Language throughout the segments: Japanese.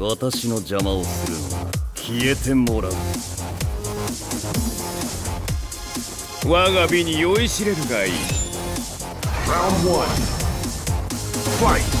私の邪魔をするのは消えてもらう我が美に酔いしれるがいい Round one. Fight.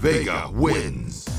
Vega wins.